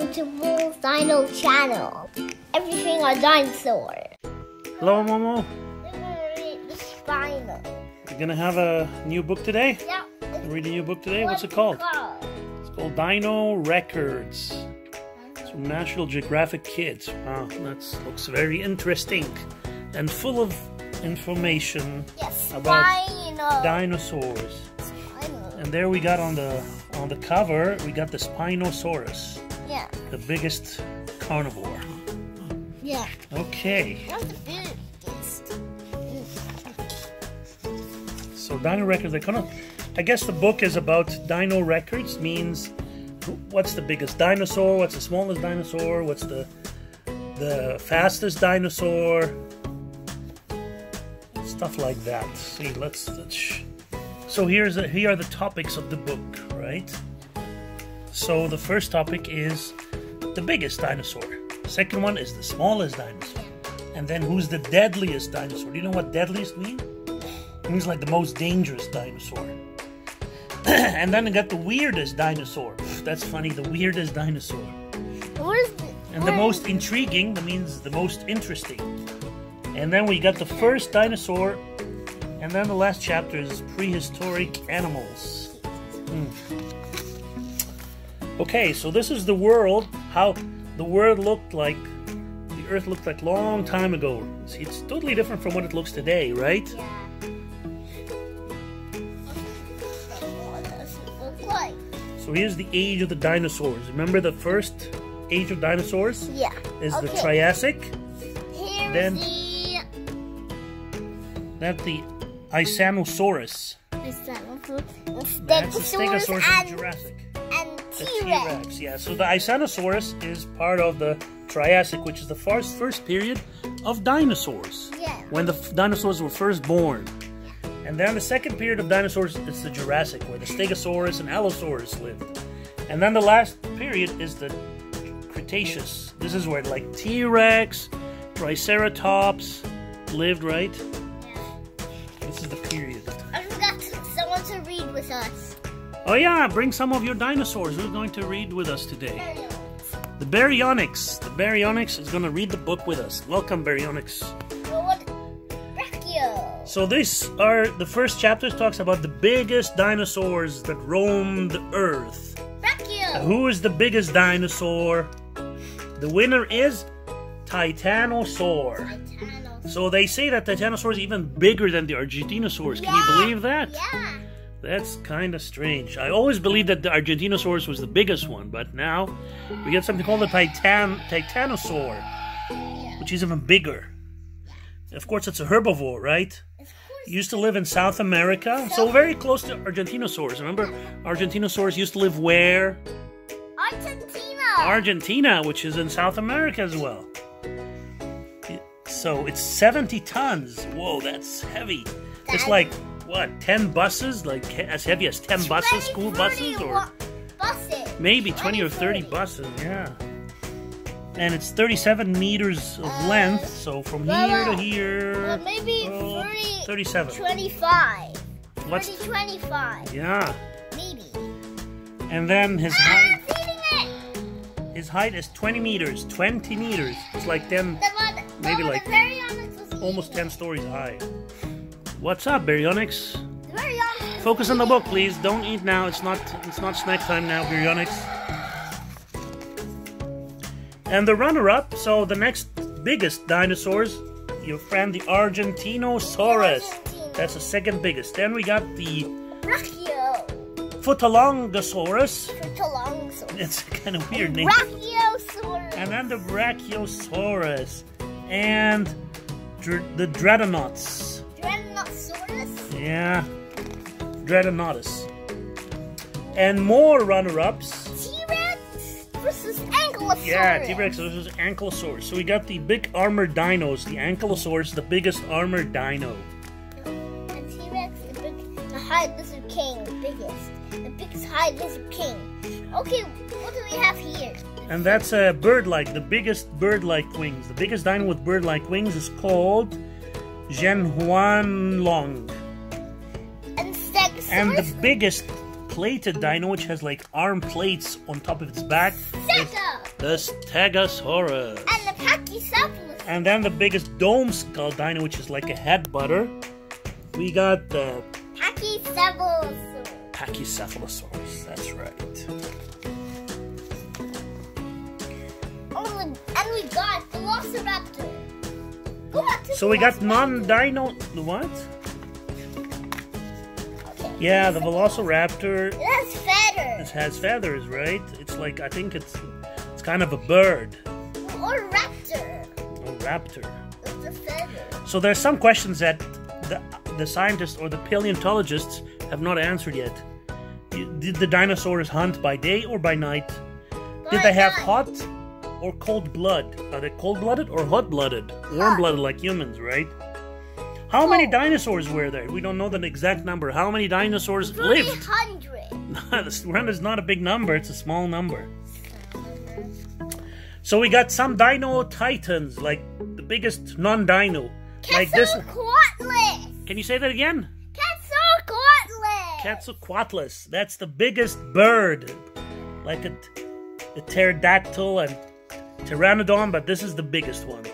welcome to Dino Channel. Everything on dinosaur. Hello, Momo. We're gonna read the spinal. You're gonna have a new book today? Yeah. Read a new book today? What's it called? It's called Dino Records. It's from National Geographic Kids. Wow, that looks very interesting and full of information Yes, about spinal. dinosaurs. Spinal. And there we got on the on the cover, we got the Spinosaurus, Yeah. the biggest carnivore. Yeah. Okay. Not the biggest. So Dino Records, they kind of, I guess the book is about Dino Records, means what's the biggest dinosaur, what's the smallest dinosaur, what's the the fastest dinosaur, stuff like that. See, let's let's. Sh- so here's a, here are the topics of the book, right? So the first topic is the biggest dinosaur. Second one is the smallest dinosaur. And then who's the deadliest dinosaur? Do you know what deadliest means? It means like the most dangerous dinosaur. and then I got the weirdest dinosaur. That's funny, the weirdest dinosaur. What is the, And the most intriguing, that means the most interesting. And then we got the first dinosaur. And then the last chapter is prehistoric animals. Hmm. Okay, so this is the world, how the world looked like, the earth looked like long time ago. See, it's totally different from what it looks today, right? Yeah. What does it look like? So here's the age of the dinosaurs. Remember the first age of dinosaurs Yeah. is the Triassic, Here's then- the. then the Isanosaurus. Is that the That's the Stegosaurus Stegosaurus of and, Jurassic. The T-Rex. T-Rex, yeah. So the Isanosaurus is part of the Triassic, which is the first first period of dinosaurs. Yeah. When the dinosaurs were first born. And then the second period of dinosaurs is the Jurassic, where the Stegosaurus and Allosaurus lived. And then the last period is the Cretaceous. This is where like T-Rex, Triceratops lived, right? Oh yeah, bring some of your dinosaurs. Who's going to read with us today? The Baryonyx. The Baryonyx is going to read the book with us. Welcome, Baryonyx. So these are the first chapters talks about the biggest dinosaurs that roamed the earth. Who is the biggest dinosaur? The winner is Titanosaur. Titano. So they say that Titanosaur is even bigger than the Argentinosaurus. Can you believe that? Yeah. That's kind of strange. I always believed that the Argentinosaurus was the biggest one, but now we get something called the Titan Titanosaur, which is even bigger. Of course, it's a herbivore, right? Used to live in South America, so very close to Argentinosaurus. Remember, Argentinosaurus used to live where? Argentina. Argentina, which is in South America as well. So it's 70 tons. Whoa, that's heavy. It's like, what, 10 buses? Like as heavy as 10 buses, school buses? Or buses. maybe 20 or 30 buses, yeah. And it's 37 meters of Uh, length, so from well, here to here. Well, maybe oh, 30, 37. 25. What's 30, 25. Yeah. Maybe. And then his Ah, height it's eating it. his height is 20 meters. 20 meters. It's like 10 The one, Maybe the like the very honest was almost 10 stories high. What's up, Baryonyx? it. The very honest was Focus on the book, please. Don't eat now. It's not it's not snack time now, Baryonyx. And the runner-up, so the next biggest dinosaurs, your friend the Argentinosaurus. Argentino. That's the second biggest. Then we got the. Brachio. Footalongosaurus. It's a kind of weird name. Brachiosaurus. And then the Brachiosaurus. And dr- the Dreadnoughts. Yeah. Dreadnoughtus. And more runner-ups. T-Rex versus Ankylosaurus. Yeah, T-Rex versus Ankylosaurus. So we got the big armored dinos. The Ankylosaurus, the biggest armored dino. And T-Rex, the big, the high lizard king, the biggest. The biggest high lizard king. Okay, what do we have here? And that's a bird-like, the biggest bird-like wings. The biggest dino with bird-like wings is called Zhenyuanlong. Stegosaurus. And the biggest plated dino, which has like arm plates on top of its back, is The Stegosaurus. And the Pachycephalus. And then the biggest dome skull dino, which is like a head butter. We got the Pachycephalosaurus. Pachycephalosaurus. That's right. Oh, and we got Velociraptor. Go So we got non-dino. The what? Yeah, the Velociraptor. It has feathers. It has feathers, right? It's like I think it's it's kind of a bird, Or raptor. a raptor. With the feathers. So there's some questions that the the scientists or the paleontologists have not answered yet. Did the dinosaurs hunt by day or by night? Did they have night. hot or cold blood? Are they cold-blooded or hot-blooded? Warm-blooded like humans, right? How many dinosaurs were there? We don't know the exact number. How many dinosaurs lived? 300. this one is not a big number, it's a small number. So we got some dino titans, like the biggest non-dino. Like this. Can you say that again? Quetzalcoatlus. Quetzalcoatlus. That's the biggest bird. Like a, a pterodactyl and pteranodon, but this is the biggest one.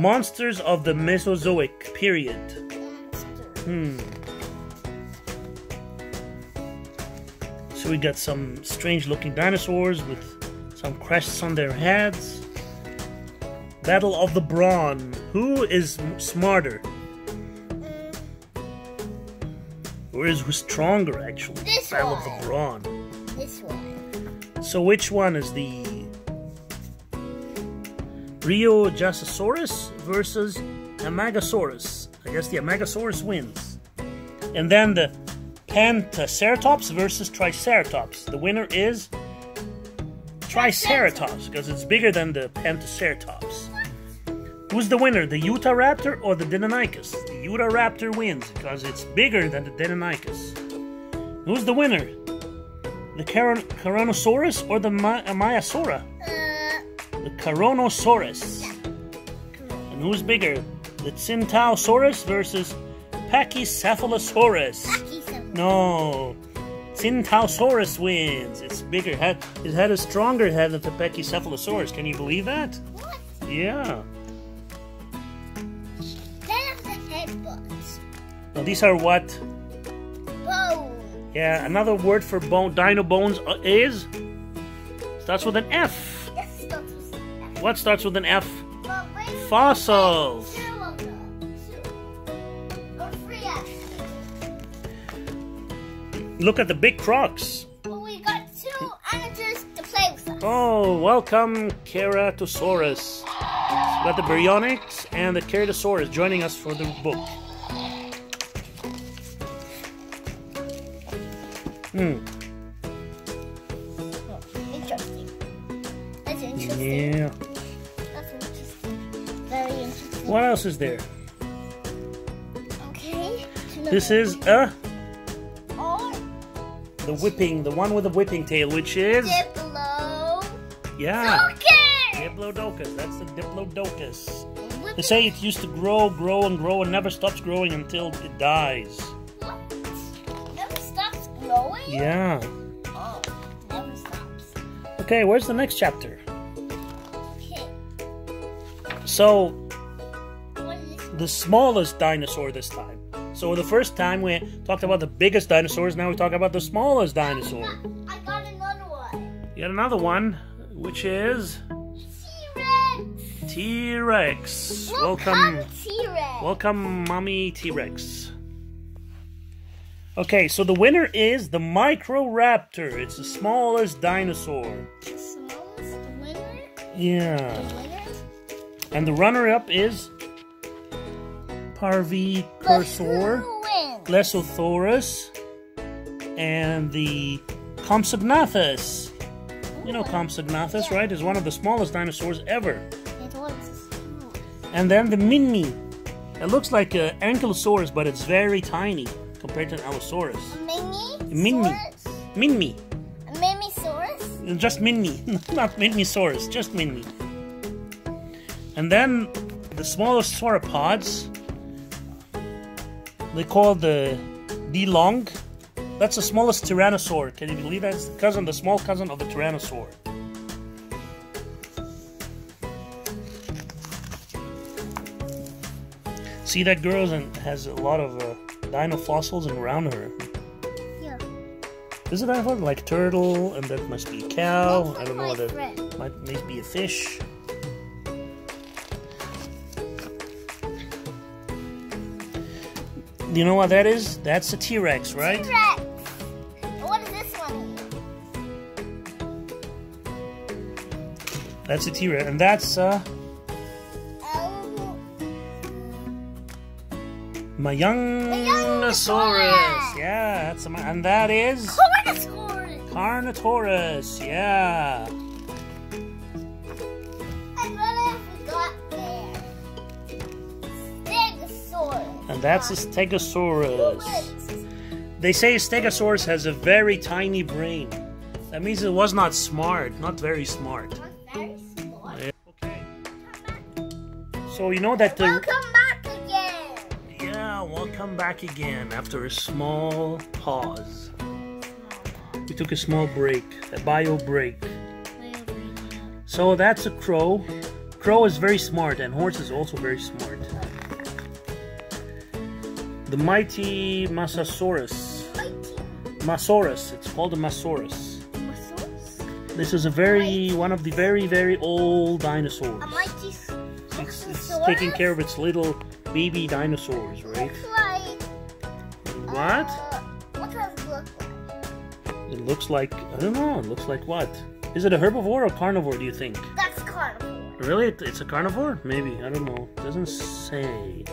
Monsters of the Mesozoic period. Hmm. So we got some strange looking dinosaurs with some crests on their heads. Battle of the Brawn. Who is smarter? Or is who stronger actually? This Battle one. of the Brawn. This one. So which one is the Riojasaurus versus Amargasaurus? I guess the Amargasaurus wins. And then the Pentaceratops versus Triceratops. The winner is Triceratops because it's bigger than the Pentaceratops. Who's the winner, the Utahraptor or the Deinonychus? The Utahraptor wins because it's bigger than the Deinonychus. Who's the winner? The Caron- or the Maiasaura? The Coronosaurus. And who's bigger? The Tsintaosaurus versus Pachycephalosaurus. Pachycephalosaurus. No. Tsintaosaurus wins. It's bigger. Had- It had a stronger head than the Pachycephalosaurus. Can you believe that? What? Yeah. Then have the headbutts. Now these are what? Bone. Yeah, another word for bone, dino bones uh, is starts with an F. What starts with an F? Fossils. Two of them. Two. Or three actually. Look at the big crocs. We got two amateurs to play with us. Oh, welcome, Ceratosaurus. We got the Baryonyx and the Ceratosaurus joining us for the book. Hmm. Else is there? Okay. This is uh Or the whipping, the one with the whipping tail, which is Diplo. yeah, Okay. Diplodocus. That's the Diplodocus. They say it used to grow, grow, and grow, and never stops growing until it dies. What? Never stops growing? Yeah. Oh, never stops. Okay, where's the next chapter? Okay. So What is this? The smallest dinosaur this time. So the first time we talked about the biggest dinosaurs, now we talk about the smallest dinosaur. I got another one. Yet another one, which is T-Rex. T-Rex. Welcome, Welcome, T-Rex. welcome, mommy T-Rex. Okay, so the winner is the Microraptor. It's the smallest dinosaur. Smallest winner. Yeah. The winner. And the runner-up is Parvicursor. Who wins? And the Compsognathus. You know Compsognathus, right? Is one of the smallest dinosaurs ever. It was. And then the Minmi. It looks like an Ankylosaurus, but it's very tiny compared to an Allosaurus. Minmi. Minmi. A Mimisaurus. Just Minmi. Not Minmisaurus, just Minmi. And then the smallest sauropods, they call the Dilong, That's the smallest tyrannosaur. Can you believe that? It's the cousin, the small cousin of the tyrannosaur. See that girl and has a lot of uh, dino fossils around her. Yeah. Is it dino fossil? Like turtle, and that must be a cow. I don't know what that might maybe be a fish. You know what that is? That's a T-Rex, right? T-Rex. What is this one? That's a T-Rex, and that's uh, Oh, Myungnosaurus. Yeah, that's a, my- and that is Carnosaurus. Carnotaurus. Yeah. And that's a Stegosaurus. They say Stegosaurus has a very tiny brain. That means it was not smart, not very smart. Very smart. Okay. So you know that the Welcome back again. yeah, welcome back again after a small pause. We took a small break, a bio break. So that's a crow. Crow is very smart, and horse is also very smart. The mighty Masasaurus. Mighty Masaurus. It's called a Masaurus. This is a very one of the very very old dinosaurs. A mighty It's, it's taking care of its little baby dinosaurs, right? Looks like. What? Uh, what does it look like? It looks like I don't know. It looks like what? Is it a herbivore or a carnivore? Do you think? That's carnivore. Really? It's a carnivore? Maybe. I don't know. doesn't say.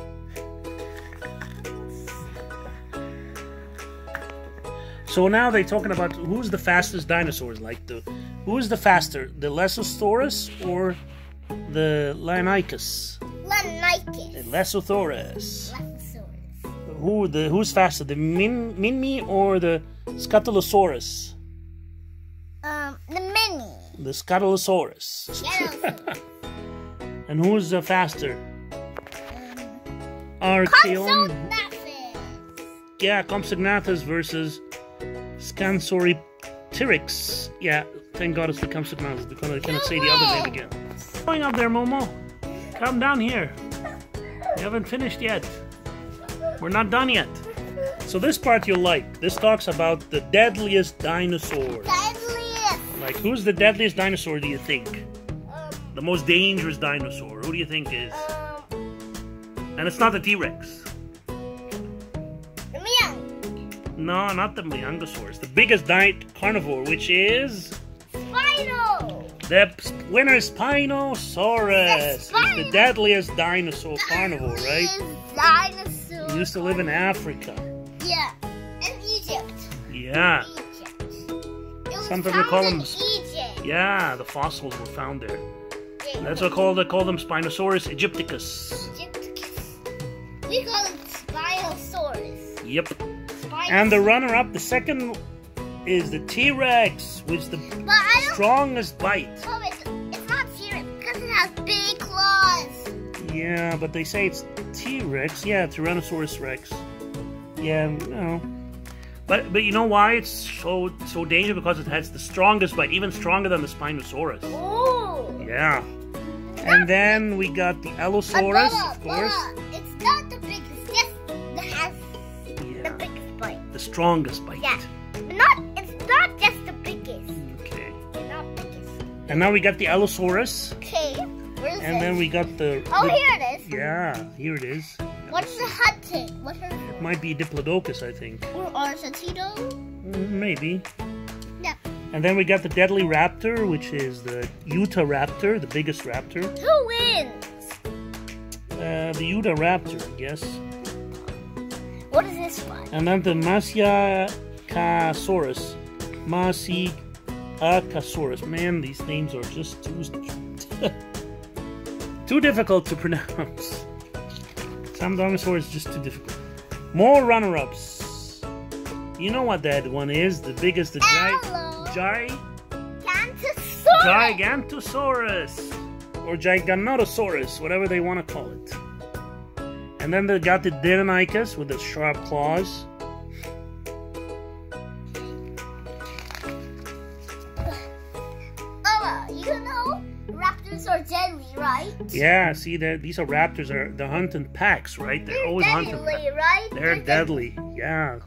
So now they're talking about who's the fastest dinosaurs. Like the who's the faster, the Lesosaurus or the Lanicus? Lesosaurus. Lefosaurus. Who the who's faster, the Min Minmi or the Scutellosaurus? Um, the mini. The Scutellosaurus. And who's the faster? um, Archeon. Yeah, Compsognathus versus Scansoriopteryx. Yeah, thank God it's the because I cannot say the other name again. Going up there, Momo. Come down here. We haven't finished yet. We're not done yet. So this part you'll like. This talks about the deadliest dinosaurs. Deadliest. Like, who's the deadliest dinosaur, do you think? Um, The most dangerous dinosaur. Who do you think is? um, And it's not the T-Rex. No, not the Meangosaurus. The biggest di- carnivore, which is Spino. the winner is Spinosaurus. The It's the deadliest dinosaur carnivore, right? Dinosaur. He used to live in Africa. Yeah. In Egypt. Yeah, Egypt. It was Sometimes they call them- Egypt. yeah. The fossils were found there. Yeah. That's what called they call them Spinosaurus aegyptiacus. Egypt. We call it Spinosaurus. Yep. And the runner-up, the second, is the T-Rex, which is the But I don't. strongest bite. Oh, it's, it's not T-Rex because it has big claws. Yeah, but they say it's T-Rex. Yeah, Tyrannosaurus Rex. Yeah, no. But but you know why it's so so dangerous because it has the strongest bite, even stronger than the Spinosaurus. Ooh. Yeah. And then we got the Allosaurus, of course. Strongest bite. Yeah. But not. It's not just the biggest. Okay. Not biggest. And now we got the Allosaurus, Okay. Where's and it? then we got the. Oh, the- here it is. Yeah, here it is. What's the hunting? What's her? It might be Diplodocus, I think. Or Arsatito? Mm, Maybe. Yeah. And then we got the Deadly Raptor, which is the Utah Raptor, the biggest raptor. Who wins? Uh, the Utah Raptor, I guess. What is this one? And then the Masiakasaurus. Masiakasaurus. Man, these names are just too too difficult to pronounce. Some dinosaurs just too difficult. More runner-ups. You know what that one is? The biggest, the Hello. gi- gi- Gigantosaurus. Gigantosaurus or Giganotosaurus, whatever they want to call it. And then they got the Deinonychus with the sharp claws. Oh, you know raptors are deadly, right? Yeah, see, these are raptors. Are the hunting packs, right? They're, They're always deadly, hunting. Right? They're, They're deadly, right? They're, deadly. Yeah.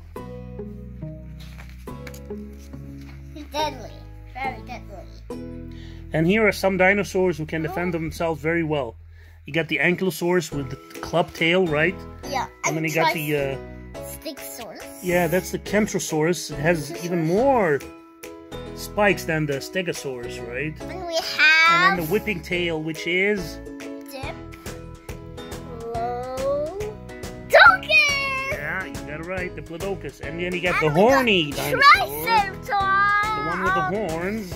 Deadly, very deadly. And here are some dinosaurs who can defend themselves very well. You got the ankylosaurus with the club tail, right? Yeah. And then you got the uh, Stigosaurus. yeah, that's the Kentrosaurus. It has even more spikes than the Stegosaurus, right? And we have. And then the whipping tail, which is dip, yeah, you got it right, the Plodocus. And then you got And the we got horny dinosaur, Triceratops. the one with the horns,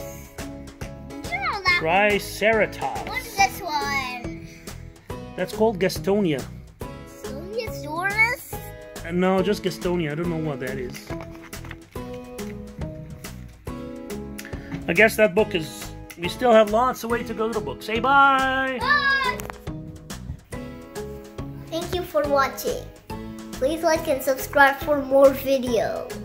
You know that. Triceratops. What's this one? That's called Gastonia. Stegosaurus. Uh, no, just Gastonia. I don't know what that is. I guess that book is. We still have lots of way to go to the book. Say bye. Bye. Thank you for watching. Please like and subscribe for more videos.